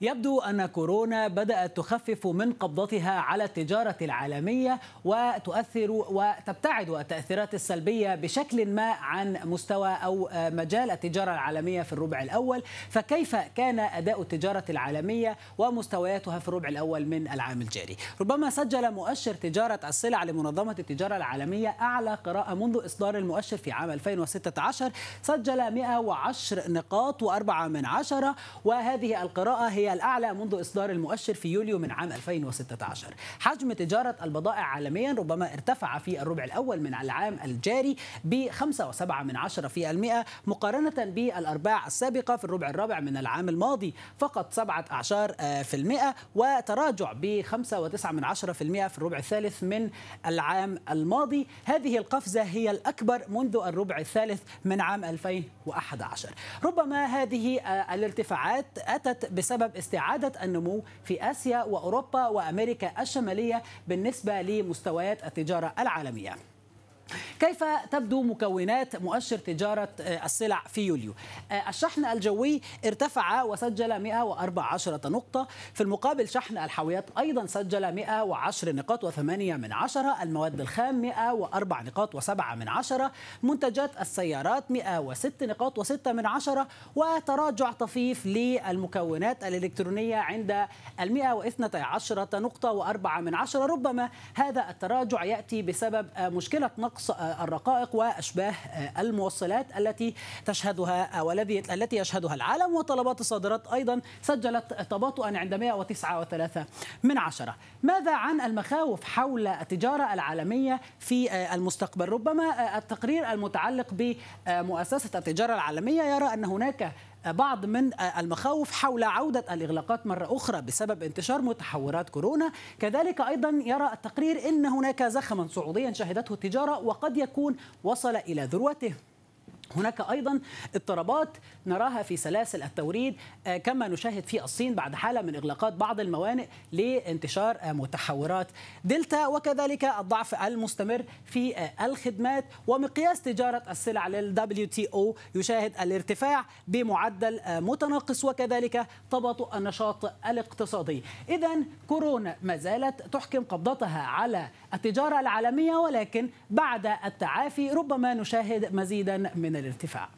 يبدو أن كورونا بدأت تخفف من قبضتها على التجارة العالمية وتؤثر وتبتعد التأثيرات السلبية بشكل ما عن مستوى أو مجال التجارة العالمية في الربع الأول. فكيف كان أداء التجارة العالمية ومستوياتها في الربع الأول من العام الجاري؟ ربما سجل مؤشر تجارة السلع لمنظمة التجارة العالمية أعلى قراءة منذ إصدار المؤشر في عام 2016 سجل 110 نقاط وأربعة من عشرة وهذه القراءة هي الأعلى منذ إصدار المؤشر في يوليو من عام 2016 حجم تجارة البضائع عالميا ربما ارتفع في الربع الأول من العام الجاري ب 5.7 من عشرة في المئة مقارنة بالأرباع السابقة في الربع الرابع من العام الماضي فقط 7 أعشار في المئة وتراجع ب 5.9 من عشرة في المئة في الربع الثالث من العام الماضي. هذه القفزة هي الأكبر منذ الربع الثالث من عام 2011 ربما هذه الارتفاعات أتت بسبب استعادة النمو في آسيا وأوروبا وأمريكا الشمالية بالنسبة لمستويات التجارة العالمية. كيف تبدو مكونات مؤشر تجارة السلع في يوليو؟ الشحن الجوي ارتفع وسجل 114 نقطة. في المقابل شحن الحاويات أيضا سجل 110 نقاط و8 من عشرة. المواد الخام 104 نقاط و7 من عشرة. منتجات السيارات 106 نقاط و6 من عشرة. وتراجع طفيف للمكونات الإلكترونية عند ال 112 نقطة و4 من عشرة. ربما هذا التراجع يأتي بسبب مشكلة نقص الرقائق وأشباه الموصلات التي تشهدها والذي التي يشهدها العالم وطلبات الصادرات أيضا سجلت تباطؤا عند 109.3 من عشرة. ماذا عن المخاوف حول التجارة العالمية في المستقبل؟ ربما التقرير المتعلق بمؤسسة التجارة العالمية يرى أن هناك بعض من المخاوف حول عودة الإغلاقات مرة أخرى بسبب انتشار متحورات كورونا. كذلك أيضا يرى التقرير أن هناك زخما صعوديا شهدته التجارة وقد يكون وصل إلى ذروته. هناك أيضا اضطرابات نراها في سلاسل التوريد كما نشاهد في الصين بعد حالة من إغلاقات بعض الموانئ لانتشار متحورات. دلتا وكذلك الضعف المستمر في الخدمات ومقياس تجارة السلع لل WTO يشاهد الارتفاع بمعدل متناقص وكذلك تباطؤ النشاط الاقتصادي. اذا كورونا ما زالت تحكم قبضتها على التجارة العالمية ولكن بعد التعافي ربما نشاهد مزيدا من الارتفاع.